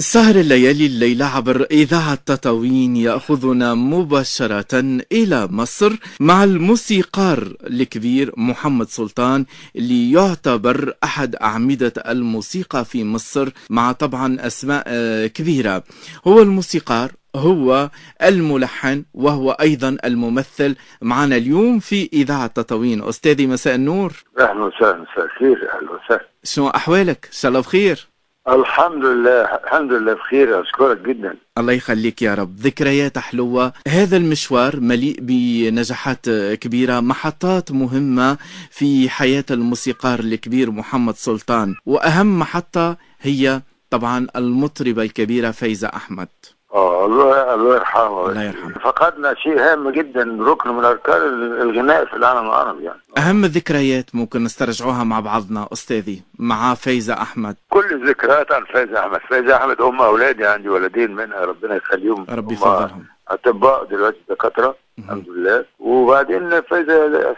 سهر الليالي الليلة عبر إذاعة تطاوين يأخذنا مباشرة إلى مصر مع الموسيقار الكبير محمد سلطان اللي يعتبر أحد أعمدة الموسيقى في مصر مع طبعا أسماء كبيرة. هو الموسيقار هو الملحن وهو أيضا الممثل. معنا اليوم في إذاعة تطاوين. أستاذي مساء النور. أهلا وسهلا. مساء الخير أهلا وسهلا. شو أحوالك؟ إن شاء الله بخير. الحمد لله الحمد لله بخير أشكرك جدا. الله يخليك يا رب. ذكريات حلوة. هذا المشوار مليء بنجاحات كبيرة محطات مهمة في حياة الموسيقار الكبير محمد سلطان. وأهم محطة هي طبعا المطربة الكبيرة فايزة أحمد. آه الله الله يرحمه. الله يرحمه. فقدنا شيء هام جدا ركن من أركان الغناء في العالم العربي يعني. أهم الذكريات ممكن نسترجعوها مع بعضنا أستاذي مع فايزة أحمد. كل الذكريات عن فايزة أحمد. فايزة أحمد ام أولادي عندي ولدين منها ربنا يخليهم. ربي هم يفضلهم. أطباء دلوقتي دكاترة الحمد لله. وبعدين فايزة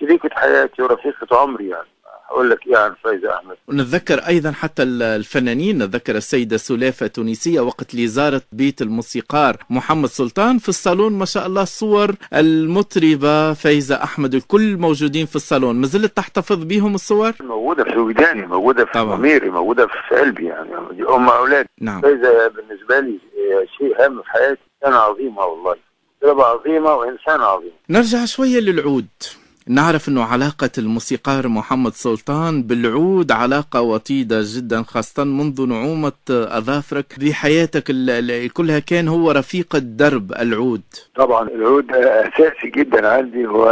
شريكة حياتي ورفيقة عمري يعني. أقول لك إيه عن فايزة أحمد. ونتذكر أيضا حتى الفنانين نتذكر السيدة سلافة تونسية وقت اللي زارت بيت الموسيقار محمد سلطان في الصالون. ما شاء الله صور المطربة فايزة أحمد الكل موجودين في الصالون. ما زلت تحتفظ بهم الصور؟ موجودة في وجداني موجودة في طبعا. ضميري موجودة في قلبي يعني. دي أم اولادي نعم. فايزة بالنسبة لي شيء هام في حياتي. إنسانة عظيمة والله. طلبة عظيمة وإنسانة عظيمة. نرجع شوية للعود. نعرف أنه علاقة الموسيقار محمد سلطان بالعود علاقة وطيدة جدا خاصة منذ نعومة أظافرك بحياتك كلها كان هو رفيق الدرب العود. طبعا العود أساسي جدا عندي هو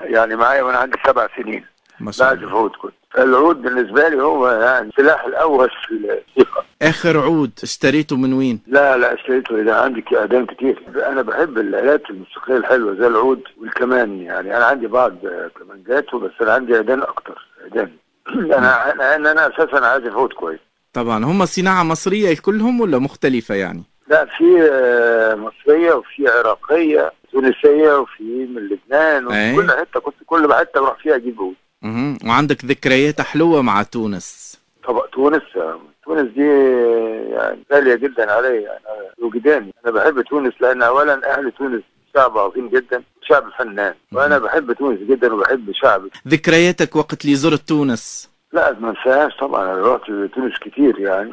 يعني معايا وأنا عندي سبع سنين. ما شاء بعزف الله عود كنت. فالعود بالنسبة لي هو يعني السلاح الأول في الموسيقى آخر عود اشتريته من وين؟ لا لا اشتريته ده عندي أقدام كتير. أنا بحب الآلات الموسيقية الحلوة زي العود والكمان يعني. أنا عندي بعض كمانجات بس أنا عندي أكتر أذان أنا أنا أنا, أنا أساسا عازف عود كويس. طبعا. هم صناعة مصرية كلهم ولا مختلفة يعني؟ لا في آه، مصرية وفي عراقية تونسية وفي من لبنان. وفي كل حتة. كنت كل حتة بروح فيها أجيب عود. مهم. وعندك ذكريات حلوة مع تونس. طبعا تونس تونس دي يعني غالية جدا علي أنا وجداني أنا بحب تونس لأن أولا أهل تونس شعب عظيم جدا شعب فنان. وأنا بحب تونس جدا وبحب شعبي ذكرياتك وقت اللي زرت تونس؟ لا ما انساهاش طبعا. أنا رحت تونس كتير يعني.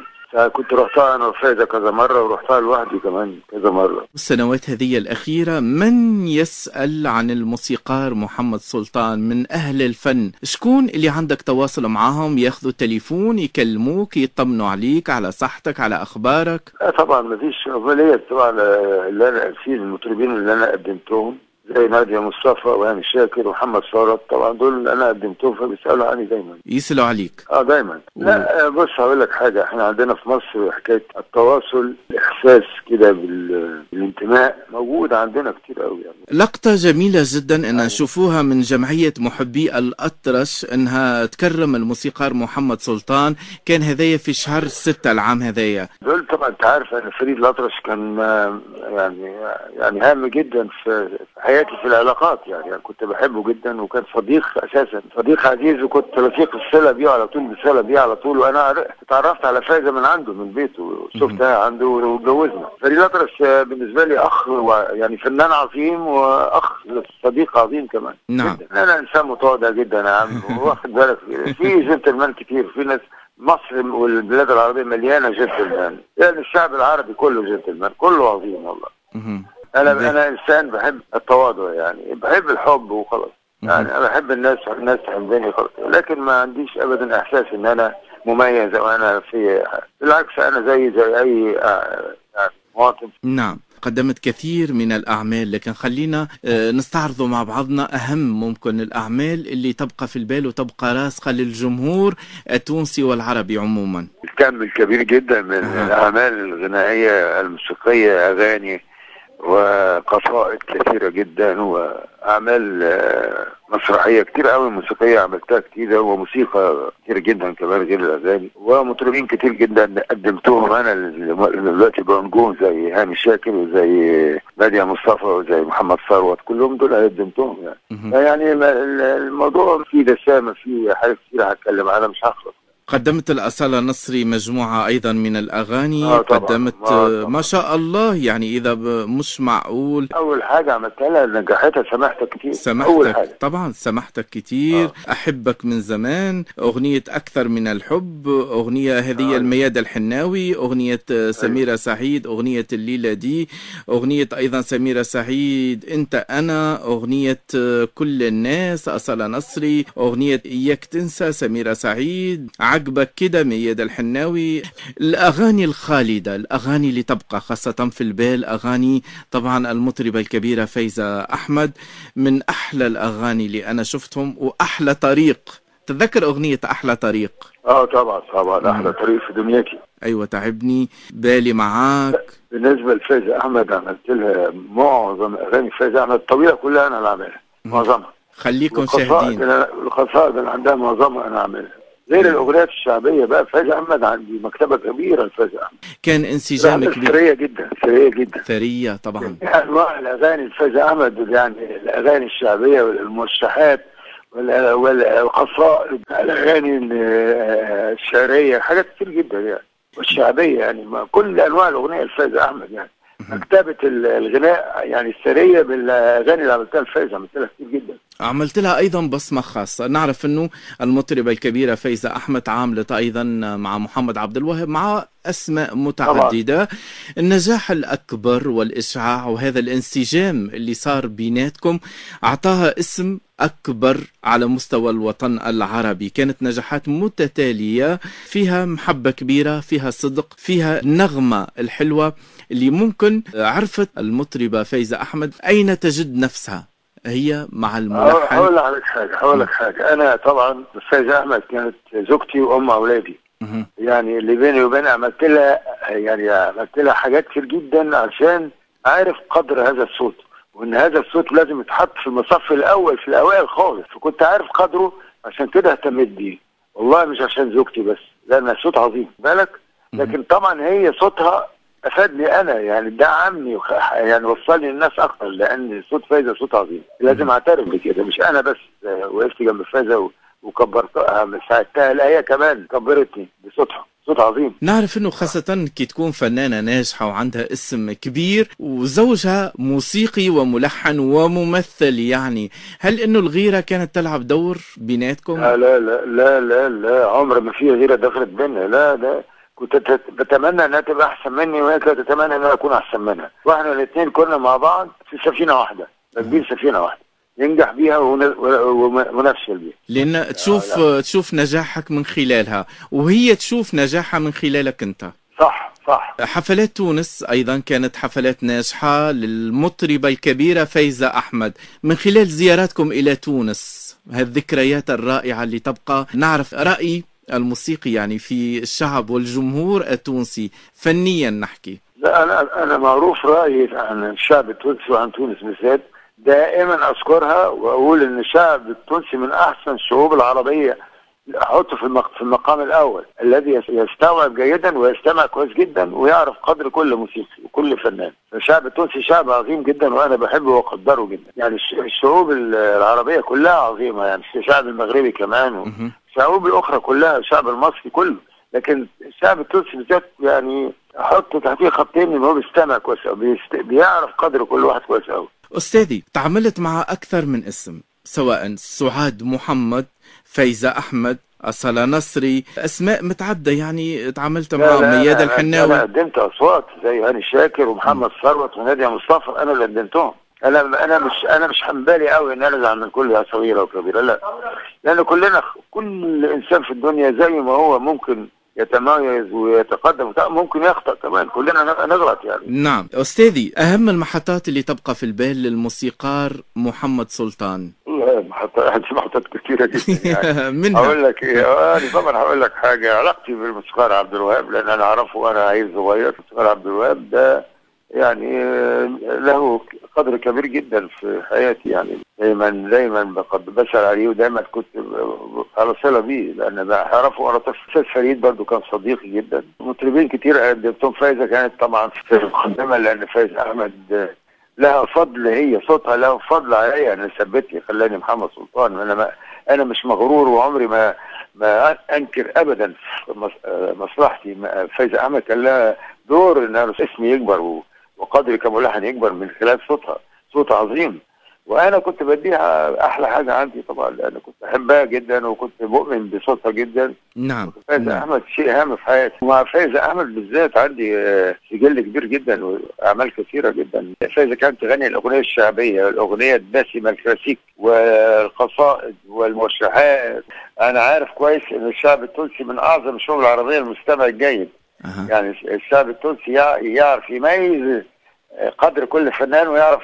كنت رحتها أنا وفايزة كذا مرة ورحتها لوحدي كمان كذا مرة. السنوات هذه الأخيرة من يسأل عن الموسيقار محمد سلطان من أهل الفن؟ شكون اللي عندك تواصل معاهم ياخذوا تليفون يكلموك يطمنوا عليك على صحتك على أخبارك؟ لا طبعا ما فيش ليا طبعا آه، اللي أنا في المطربين اللي أنا قدمتهم زي نادية مصطفى وهاني شاكر ومحمد ثروت طبعا دول أنا قدمتهم فبيسألوا عني دايما. يسألوا عليك. آه دايما. لا آه، بص هقول لك حاجة. إحنا عندنا في مصر حكاية التواصل الإحساس كده بال- بالانتماء موجود عندنا كتير قوي يعني. لقطة جميلة جدا إن نشوفوها من جمعية محبي الأطرش إنها تكرم الموسيقار محمد سلطان. كان هذايا في شهر ستة العام هذايا دول طبعا أنت عارف ان فريد الأطرش كان آه، يعني يعني هام جدا في في حياتي في العلاقات يعني, يعني كنت بحبه جدا وكان صديق أساسا. صديق عزيز وكنت رفيق الصلة بيه على طول بالصلة بيه على طول. وأنا عر- اتعرفت على فايزة من عنده من بيته وشفتها عنده واتجوزنا. فريد الأطرش آه، بالنسبة لي أخ يعني فنان عظيم وأخ صديق عظيم كمان. نعم. أنا إنسان متواضع جدا يا عم واخد بالك. في جنتلمان كتير في ناس مصر والبلاد العربية مليانة جنتلمان. يعني الشعب العربي كله جنتلمان كله عظيم والله. مهم. أنا ده- أنا إنسان بحب التواضع يعني. بحب الحب وخلاص. يعني أنا بحب الناس الناس تحبني خلاص. لكن ما عنديش أبدا إحساس إن أنا مميز أو أنا في بالعكس أنا زي زي أي آه، يعني مواطن. نعم. قدمت كثير من الأعمال لكن خلينا آه، نستعرضوا مع بعضنا أهم ممكن الأعمال اللي تبقى في البال وتبقى راسخة للجمهور التونسي والعربي عموما. الكم الكبير جدا من أها. الأعمال الغنائية الموسيقية أغاني وقصائد كثيرة جدا وأعمال آه، مسرحية كتير قوي موسيقية عملتها كتير وموسيقى كتير جدا كمان غير الأغاني. ومطربين كتير جدا قدمتهم اللي دلوقتي بقوا نجوم زي هاني شاكر وزي نادية مصطفى وزي محمد ثروت كلهم دول قدمتهم يعني. يعني الموضوع فيه دسامة فيه حاجات كتير هتكلم عنها مش هخلص. قدمت الأصالة نصري مجموعة أيضا من الأغاني. آه طبعاً. قدمت آه طبعاً. ما شاء الله يعني إذا مش معقول أول حاجة عملتها لها نجحتها سمحتك كتير. سمحتك حاجة. طبعا سمحتك كتير. آه. أحبك من زمان. أغنية أكثر من الحب. أغنية هذه آه. الميادة الحناوي. أغنية آه، سميرة سعيد أغنية الليلة دي. أغنية أيضا سميرة سعيد أنت أنا. أغنية آه، كل الناس أصالة نصري. أغنية إياك تنسى سميرة سعيد. عجبك كده ميادة الحناوي. الأغاني الخالدة الأغاني اللي تبقى خاصة في البال أغاني طبعا المطربة الكبيرة فايزة أحمد. من أحلى الأغاني اللي أنا شفتهم وأحلى طريق. تذكر أغنية أحلى طريق؟ آه طبعا طبعا. أحلى طريق في دنيتي أيوة تعبني. بالي معاك. بالنسبة لفايزة أحمد عملت لها معظم أغاني فايزة أحمد الطويلة كلها أنا اللي عاملها معظمها. خليكم شاهدين. القصائد اللي عندها معظمها أنا عاملها غير الاغنيات الشعبية بقى فايزه أحمد عندي مكتبة كبيرة لفايزه أحمد. كان انسجام كبير ثريه جدا ثريه جدا. ثرية طبعا. أنواع الأغاني لفايزه أحمد يعني الأغاني الشعبية والموشحات وال- والقصائد الأغاني ال- الشعرية حاجات كتير جدا يعني والشعبية يعني كل أنواع الأغنية لفايزه أحمد يعني. مكتبة ال- الغناء يعني الثرية بالأغاني اللي عملتها لفايزة عملتها كتير جدا. عملت لها أيضا بصمة خاصة. نعرف إنه المطربة الكبيرة فايزة أحمد عاملت أيضا مع محمد عبد الوهاب مع أسماء متعددة. النجاح الأكبر والاشعاع وهذا الانسجام اللي صار بيناتكم أعطاها اسم أكبر على مستوى الوطن العربي. كانت نجاحات متتالية فيها محبة كبيرة فيها صدق فيها النغمه الحلوة اللي ممكن عرفت المطربة فايزة أحمد أين تجد نفسها؟ هي مع الملحن. هقول لك حاجة هقول لك حاجة. أنا طبعا فايزه أحمد كانت زوجتي وأم أولادي. يعني اللي بيني وبينها عملت لها يعني عملت لها حاجات كتير جدا عشان عارف قدر هذا الصوت وإن هذا الصوت لازم يتحط في المصف الأول في الأوائل خالص فكنت عارف قدره عشان كده اهتميت بيه. والله مش عشان زوجتي بس لأن صوت عظيم بالك؟ لكن طبعا هي صوتها أفادني أنا يعني وخ- يعني وصلني للناس أكتر لأن صوت فايزة صوت عظيم. لازم أعترف بكده مش أنا بس آه، وقفت جنب فايزة وكبرتها ساعدتها لا هي كمان كبرتني بصوتها صوت عظيم. نعرف إنه خاصة كي تكون فنانة ناجحة وعندها اسم كبير وزوجها موسيقي وملحن وممثل يعني هل إنه الغيرة كانت تلعب دور بيناتكم؟ لا لا لا لا لا, لا عمر ما في غيرة دخلت بينا لا لا. كنت بتمنى إنها تبقى أحسن مني وهي كانت تتمنى ان أنا أكون أحسن منها. وإحنا الاثنين كنا مع بعض في سفينة واحدة راكبين سفينة واحدة. ون- ون- ونفشل بيها لأن تشوف تشوف نجاحك من خلالها وهي تشوف نجاحها من خلالك أنت. صح صح. حفلات تونس أيضا كانت حفلات ناجحة للمطربة الكبيرة فايزة أحمد. من خلال زياراتكم إلى تونس هالذكريات الرائعة اللي تبقى. نعرف رأي الموسيقي يعني في الشعب والجمهور التونسي. فنيا نحكي. لا أنا أنا معروف رأيي عن الشعب التونسي وعن تونس بالذات. دائما أذكرها وأقول إن الشعب التونسي من أحسن الشعوب العربية أحطه في في المقام الأول الذي يس- يستوعب جيدا ويستمع كويس جدا ويعرف قدر كل موسيقي وكل فنان الشعب التونسي شعب عظيم جدا وأنا بحبه وأقدره جدا يعني الش- الشعوب ال- العربية كلها عظيمة يعني الشعب المغربي كمان. الشعوب الأخرى كلها الشعب المصري كله لكن الشعب التونسي بالذات يعني أحط تحتيه خطين إن هو بيستمع كويس قوي. بيعرف قدر كل واحد كويس قوي أستاذي تعاملت مع أكثر من اسم سواء سعاد محمد فايزة أحمد أصالة نصري أسماء متعدة يعني تعاملت مع ميادة أنا الحناوي. قدمت أصوات زي هاني شاكر ومحمد ثروت ونادية مصطفى أنا اللي قدمتهم. أنا أنا مش أنا مش حنبالي قوي إن أنا أزعل من كل صغيرة وكبيرة لا لأن كلنا كل إنسان في الدنيا زي ما هو ممكن يتميز ويتقدم ممكن يخطأ كمان. كلنا نغلط يعني. نعم. أستاذي أهم المحطات اللي تبقى في البال للموسيقار محمد سلطان؟ والله محطات عندي محطات كثيرة جدا يعني. منها. هقول لك إيه أنا طبعا هقول لك حاجة. علاقتي بالموسيقار عبد الوهاب لأن أنا أعرفه وأنا عيل صغير. الموسيقار عبد الوهاب ده يعني له قدر كبير جدا في حياتي يعني. دايما دايما بقد بسأل عليه ودايما كنت على صله بيه لأن بعرفه وأنا طفل أستاذ فريد برضو كان صديقي جدا. مطربين كتير قدمتهم فايزه كانت طبعا في المقدمة لأن فايز أحمد لها فضل هي صوتها له فضل عليا ان ثبت لي خلاني محمد سلطان. أنا ما أنا مش مغرور وعمري ما ما أنكر ابدا مصلحتي. فايزه أحمد كان لها دور إن أنا اسمي يكبر وقدري كملحن يكبر من خلال صوتها. صوت عظيم. وأنا كنت بديها أحلى حاجة عندي طبعا لأن كنت أحبها جدا وكنت مؤمن بصوتها جدا. نعم. فايزه نعم. أحمد شيء هام في حياتي. ومع فايزه أحمد بالذات عندي آه، سجل كبير جدا وأعمال كثيرة جدا. فايزه كانت تغني الأغنية الشعبية الأغنية الدسمة الكلاسيك والقصائد والموشحات أنا عارف كويس إن الشعب التونسي من أعظم الشعوب العربية المستمع الجيد. يعني الشعب التونسي يع- يعرف يميز قدر كل فنان ويعرف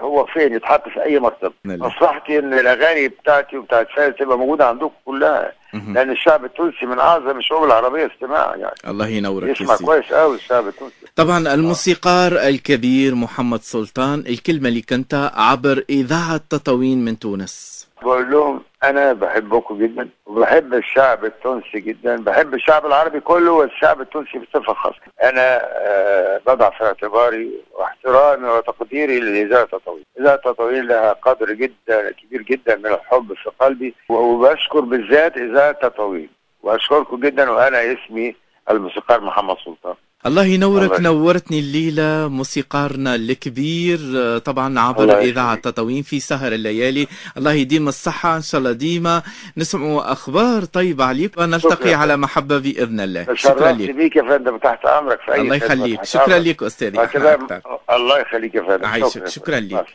هو فين يتحط في أي مرتبه نعم. مصلحتي إن الأغاني بتاعتي وبتاعت فايز تبقى موجودة عندكم كلها. لأن الشعب التونسي من أعظم الشعوب العربية استماع يعني. الله ينورك يسمع. كويس قوي الشعب التونسي. طبعا الموسيقار الكبير محمد سلطان الكلمة اللي كنت عبر إذاعة تطاوين من تونس. بقول لهم أنا بحبكم جدا وبحب الشعب التونسي جدا بحب الشعب العربي كله والشعب التونسي بصفة خاصة. أنا آه بضع في اعتباري واحترامي وتقديري لاذاعه تطاوين اذاعه تطاوين لها قدر جدا كبير جدا من الحب في قلبي وبشكر بالذات اذاعه تطاوين وأشكركم جدا وأنا اسمي الموسيقار محمد سلطان. الله ينورك الله نورتني الليلة موسيقارنا الكبير طبعا عبر. إذاعة تطاوين في سهر الليالي. الله يديم الصحة إن شاء الله ديما. نسمع أخبار طيبة عليك ونلتقي. على محبة بإذن الله. شكرا لك بيك يا فندم تحت أمرك في أي الله يخليك. شكرا أمرك. لك أستاذي. الله يخليك يا فندم. عايشك شكرا. لك